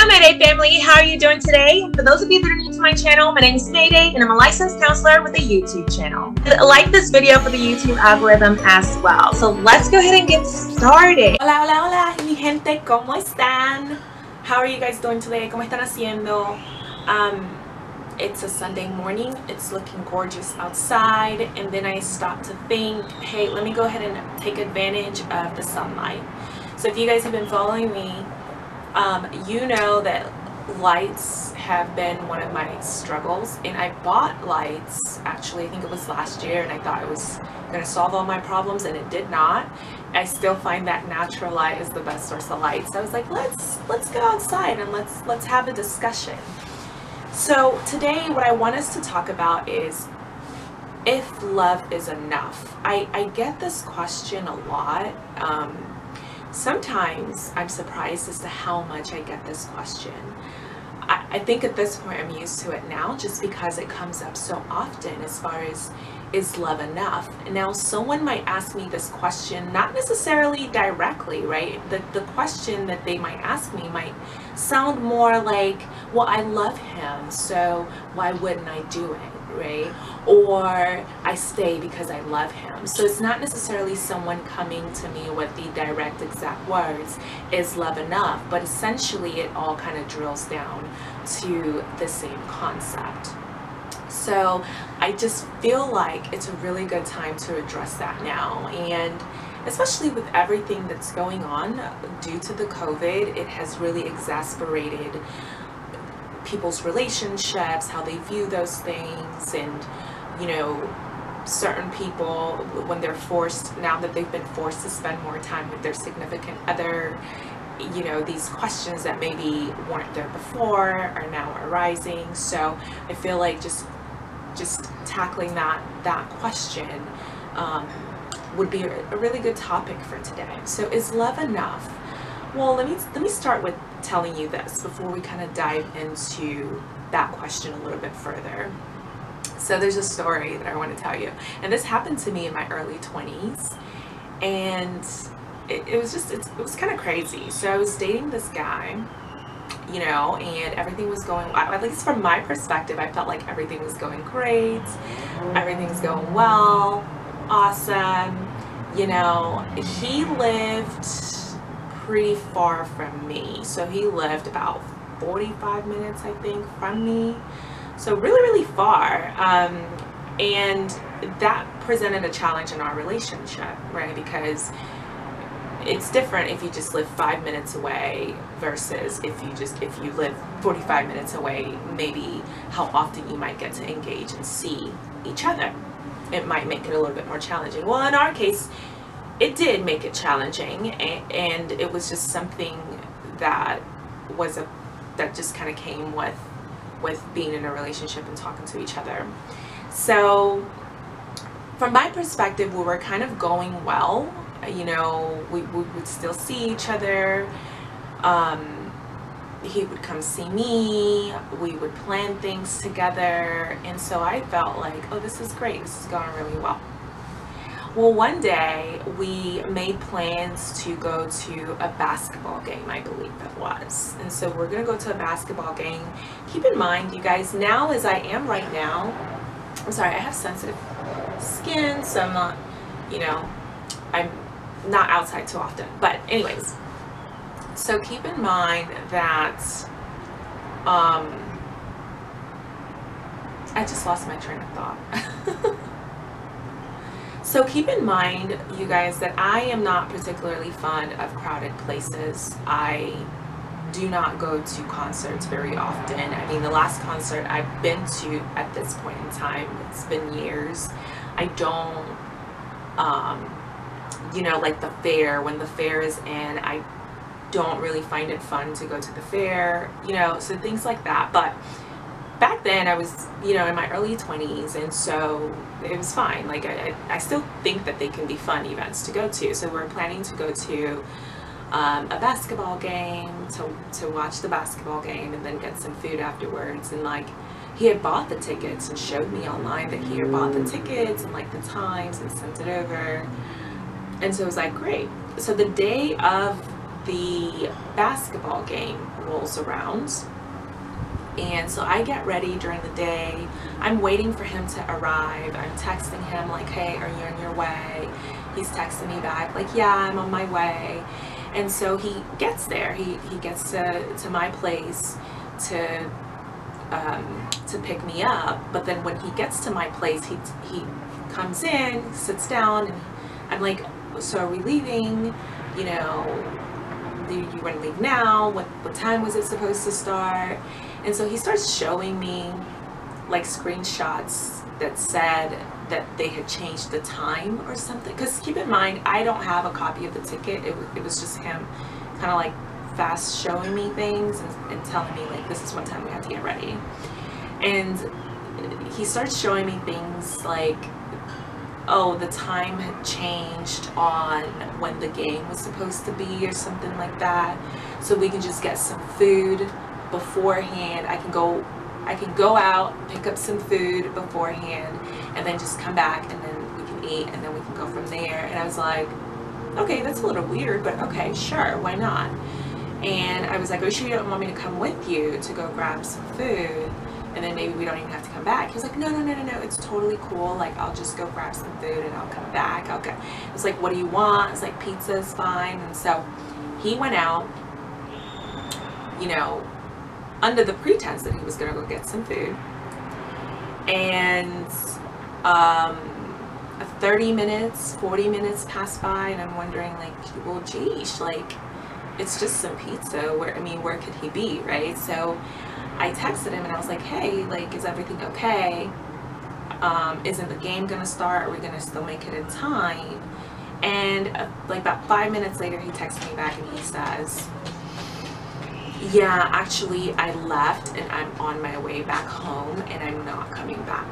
Hello, Mayday family. How are you doing today? For those of you that are new to my channel, my name is Mayday and I'm a licensed counselor with a YouTube channel. Like this video for the YouTube algorithm as well. So let's go ahead and get started. Hola, hola, hola, mi gente, ¿cómo están? How are you guys doing today? ¿Cómo están haciendo? Um, it's a Sunday morning. It's looking gorgeous outside. And then I stop to think, hey, let me go ahead and take advantage of the sunlight. So if you guys have been following me, um, you know that lights have been one of my struggles and I bought lights actually I think it was last year and I thought it was going to solve all my problems and it did not. I still find that natural light is the best source of light. So I was like let's let's go outside and let's let's have a discussion. So today what I want us to talk about is if love is enough. I, I get this question a lot um, Sometimes I'm surprised as to how much I get this question. I, I think at this point I'm used to it now just because it comes up so often as far as is love enough? Now, someone might ask me this question, not necessarily directly, right? The, the question that they might ask me might sound more like, well, I love him, so why wouldn't I do it? Right? Or I stay because I love him. So it's not necessarily someone coming to me with the direct exact words, is love enough? But essentially it all kind of drills down to the same concept. So I just feel like it's a really good time to address that now. And especially with everything that's going on due to the COVID, it has really exasperated people's relationships, how they view those things, and you know, certain people when they're forced now that they've been forced to spend more time with their significant other you know these questions that maybe weren't there before are now arising. So i feel like just just tackling that that question um, would be a really good topic for today. So is love enough? Well let me let me start with telling you this before we kind of dive into that question a little bit further. So there's a story that I want to tell you. And this happened to me in my early 20s. And it, it was just, it, it was kind of crazy. So I was dating this guy, you know, and everything was going, at least from my perspective, I felt like everything was going great. Everything's going well. Awesome. You know, he lived pretty far from me. So he lived about 45 minutes, I think, from me. So really, really far. Um, and that presented a challenge in our relationship, right? Because it's different if you just live five minutes away versus if you just if you live 45 minutes away maybe how often you might get to engage and see each other it might make it a little bit more challenging well in our case it did make it challenging and, and it was just something that was a that just kind of came with with being in a relationship and talking to each other. So from my perspective we were kind of going well you know we, we would still see each other. Um, he would come see me we would plan things together and so I felt like oh this is great. This is going really well well, one day we made plans to go to a basketball game, I believe it was. And so we're going to go to a basketball game. Keep in mind, you guys, now as I am right now, I'm sorry, I have sensitive skin, so I'm not, you know, I'm not outside too often. But anyways, so keep in mind that um, I just lost my train of thought. So keep in mind, you guys, that I am not particularly fond of crowded places. I do not go to concerts very often. I mean, the last concert I've been to at this point in time, it's been years. I don't, um, you know, like the fair, when the fair is in, I don't really find it fun to go to the fair, you know, so things like that. But back then I was, you know, in my early 20s, and so it was fine. Like, I, I still think that they can be fun events to go to. So we're planning to go to um, a basketball game, to, to watch the basketball game, and then get some food afterwards. And, like, he had bought the tickets and showed me online that he had bought the tickets and, like, the times and sent it over. And so it was like, great. So the day of the basketball game rolls around. And so I get ready during the day. I'm waiting for him to arrive. I'm texting him like, hey, are you on your way? He's texting me back like, yeah, I'm on my way. And so he gets there. He, he gets to, to my place to um, to pick me up. But then when he gets to my place, he, he comes in, sits down, and I'm like, so are we leaving? You know, do you want to leave now? What, what time was it supposed to start? And so he starts showing me like screenshots that said that they had changed the time or something. Because keep in mind, I don't have a copy of the ticket. It, it was just him kind of like fast showing me things and, and telling me like this is what time we have to get ready. And he starts showing me things like oh, the time had changed on when the game was supposed to be or something like that. So we can just get some food beforehand. I can go I can go out, pick up some food beforehand, and then just come back and then we can eat and then we can go from there. And I was like, okay, that's a little weird, but okay, sure, why not? And I was like, are you sure you don't want me to come with you to go grab some food? and then maybe we don't even have to come back. He was like, no, no, no, no, no, it's totally cool. Like, I'll just go grab some food and I'll come back. I'll go. It was like, what do you want? It's like, pizza is fine. And so he went out, you know, under the pretense that he was going to go get some food. And um, 30 minutes, 40 minutes passed by and I'm wondering like, well, geez, like, it's just some pizza. Where, I mean, where could he be, right? So I texted him and I was like, hey, like, is everything okay? Um, isn't the game gonna start? Are we gonna still make it in time? And uh, like about five minutes later, he texts me back and he says, yeah, actually I left and I'm on my way back home and I'm not coming back.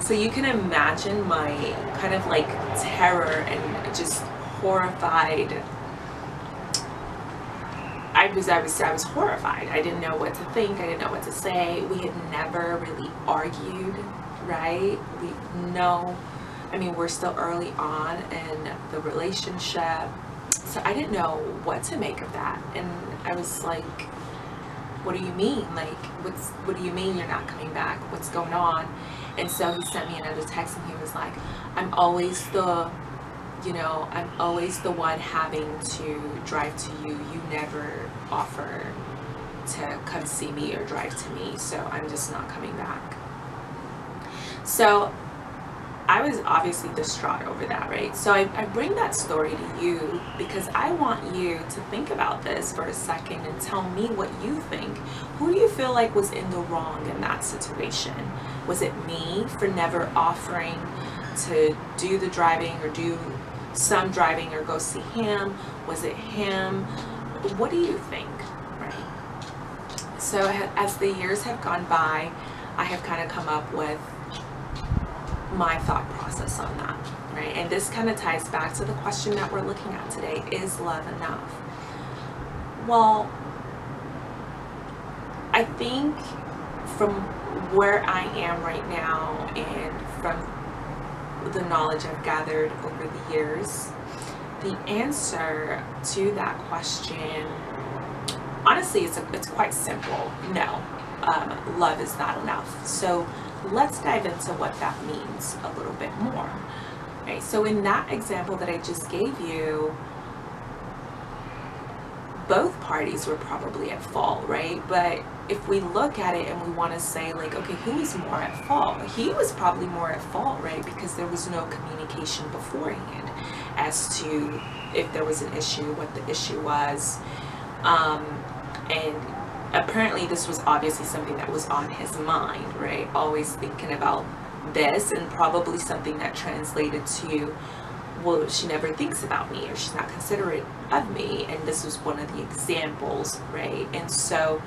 So you can imagine my kind of like terror and just horrified I was, I was, I was horrified. I didn't know what to think. I didn't know what to say. We had never really argued, right? We know, I mean, we're still early on in the relationship. So I didn't know what to make of that. And I was like, what do you mean? Like, what's, what do you mean you're not coming back? What's going on? And so he sent me another text and he was like, I'm always the you know, I'm always the one having to drive to you. You never offer to come see me or drive to me, so I'm just not coming back. So I was obviously distraught over that, right? So I, I, bring that story to you because I want you to think about this for a second and tell me what you think. Who do you feel like was in the wrong in that situation? Was it me for never offering to do the driving or do some driving or go see him? Was it him? What do you think, right? So as the years have gone by, I have kind of come up with my thought process on that, right? And this kind of ties back to the question that we're looking at today, is love enough? Well, I think from where I am right now and from the knowledge I've gathered over the years, the answer to that question, honestly, it's, a, it's quite simple. No, um, love is not enough. So let's dive into what that means a little bit more. Okay, so in that example that I just gave you, both parties were probably at fault, right? But if we look at it and we want to say like, okay, who is more at fault? He was probably more at fault, right? Because there was no communication beforehand as to if there was an issue, what the issue was. Um, and apparently this was obviously something that was on his mind, right? Always thinking about this and probably something that translated to well, she never thinks about me or she's not considerate of me. And this was one of the examples, right? And so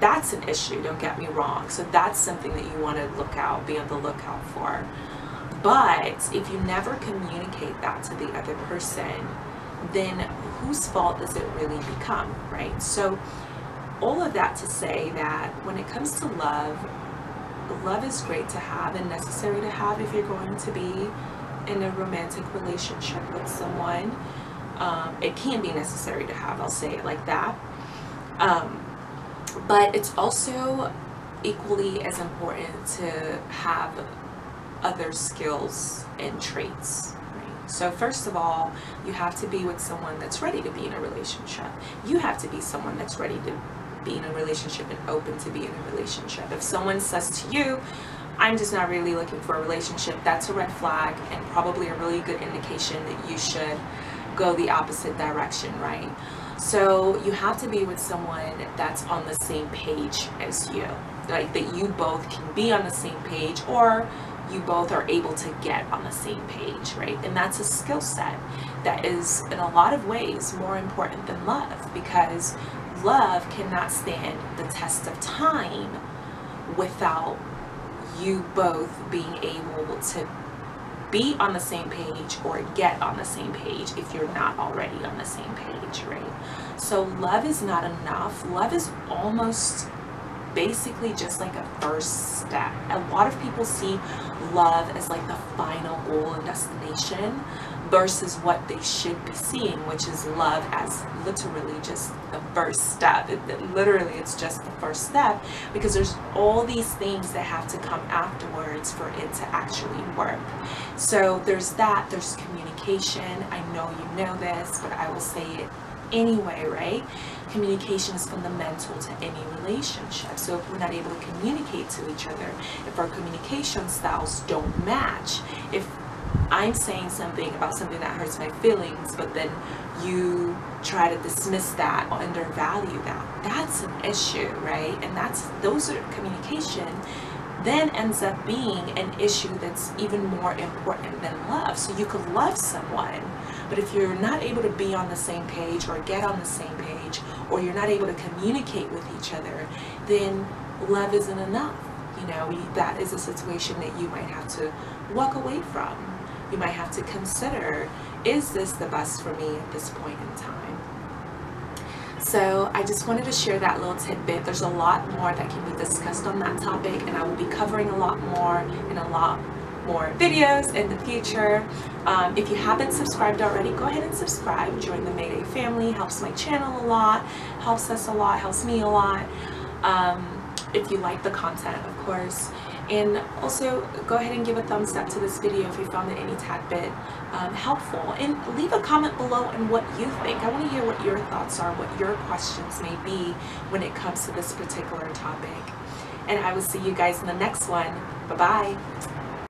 that's an issue, don't get me wrong. So that's something that you want to look out, be on the lookout for. But if you never communicate that to the other person, then whose fault does it really become, right? So all of that to say that when it comes to love, love is great to have and necessary to have if you're going to be in a romantic relationship with someone. Um, it can be necessary to have, I'll say it like that. Um, but it's also equally as important to have other skills and traits. So first of all, you have to be with someone that's ready to be in a relationship. You have to be someone that's ready to be in a relationship and open to be in a relationship. If someone says to you, I'm just not really looking for a relationship, that's a red flag and probably a really good indication that you should go the opposite direction, right? So you have to be with someone that's on the same page as you. Like that you both can be on the same page or you both are able to get on the same page, right? And that's a skill set that is in a lot of ways more important than love because love cannot stand the test of time without you both being able to be on the same page or get on the same page if you're not already on the same page, right? So love is not enough. Love is almost basically just like a first step. A lot of people see love as like the final goal and destination versus what they should be seeing, which is love as literally just the first step. It, it, literally, it's just the first step because there's all these things that have to come afterwards for it to actually work. So there's that, there's communication. I know you know this, but I will say it anyway, right? Communication is fundamental to any relationship. So if we're not able to communicate to each other, if our communication styles don't match, if I'm saying something about something that hurts my feelings, but then you try to dismiss that or undervalue that. That's an issue, right? And that's those are communication then ends up being an issue that's even more important than love. So you could love someone, but if you're not able to be on the same page or get on the same page, or you're not able to communicate with each other, then love isn't enough. You know, that is a situation that you might have to walk away from you might have to consider, is this the best for me at this point in time? So I just wanted to share that little tidbit. There's a lot more that can be discussed on that topic and I will be covering a lot more in a lot more videos in the future. Um, if you haven't subscribed already, go ahead and subscribe. Join the Mayday family. Helps my channel a lot. Helps us a lot. Helps me a lot. Um, if you like the content, of course and also go ahead and give a thumbs up to this video if you found it any tad bit um, helpful and leave a comment below on what you think I want to hear what your thoughts are what your questions may be when it comes to this particular topic and I will see you guys in the next one bye bye